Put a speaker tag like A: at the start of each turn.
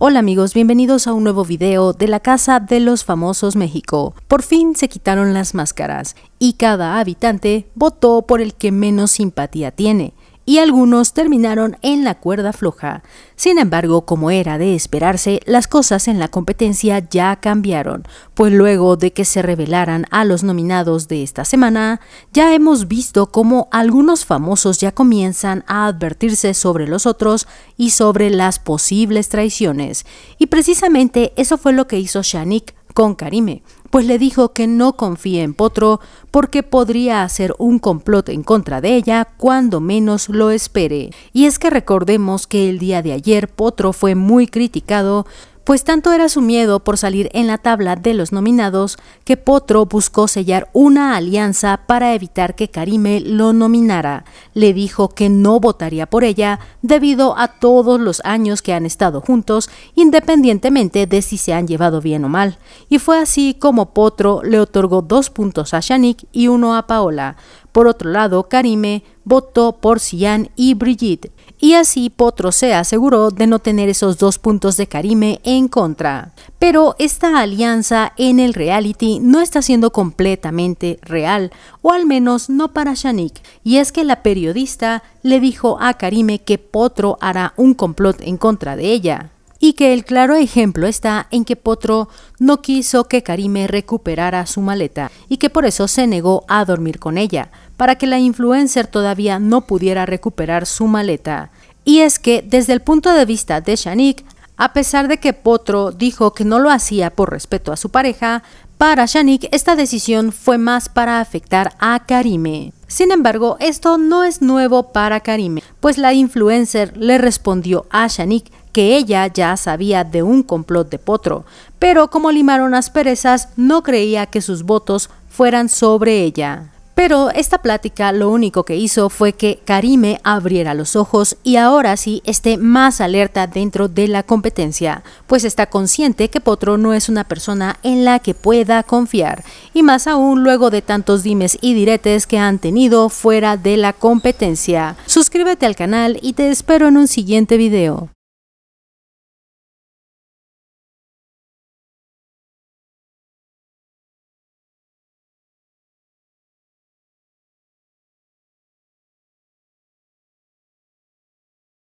A: Hola amigos, bienvenidos a un nuevo video de la Casa de los Famosos México. Por fin se quitaron las máscaras y cada habitante votó por el que menos simpatía tiene y algunos terminaron en la cuerda floja. Sin embargo, como era de esperarse, las cosas en la competencia ya cambiaron, pues luego de que se revelaran a los nominados de esta semana, ya hemos visto cómo algunos famosos ya comienzan a advertirse sobre los otros y sobre las posibles traiciones. Y precisamente eso fue lo que hizo Shanik con Karime, pues le dijo que no confíe en Potro porque podría hacer un complot en contra de ella cuando menos lo espere. Y es que recordemos que el día de ayer Potro fue muy criticado pues tanto era su miedo por salir en la tabla de los nominados que Potro buscó sellar una alianza para evitar que Karime lo nominara. Le dijo que no votaría por ella debido a todos los años que han estado juntos, independientemente de si se han llevado bien o mal. Y fue así como Potro le otorgó dos puntos a Shanik y uno a Paola. Por otro lado, Karime votó por Sian y Brigitte y así Potro se aseguró de no tener esos dos puntos de Karime en contra. Pero esta alianza en el reality no está siendo completamente real, o al menos no para Shanik, y es que la periodista le dijo a Karime que Potro hará un complot en contra de ella y que el claro ejemplo está en que Potro no quiso que Karime recuperara su maleta y que por eso se negó a dormir con ella, para que la influencer todavía no pudiera recuperar su maleta. Y es que desde el punto de vista de Shanik, a pesar de que Potro dijo que no lo hacía por respeto a su pareja, para Shanik esta decisión fue más para afectar a Karime. Sin embargo, esto no es nuevo para Karime, pues la influencer le respondió a Shanik que ella ya sabía de un complot de Potro, pero como limaron asperezas, no creía que sus votos fueran sobre ella. Pero esta plática lo único que hizo fue que Karime abriera los ojos y ahora sí esté más alerta dentro de la competencia, pues está consciente que Potro no es una persona en la que pueda confiar, y más aún luego de tantos dimes y diretes que han tenido fuera de la competencia. Suscríbete al canal y te espero en un siguiente video.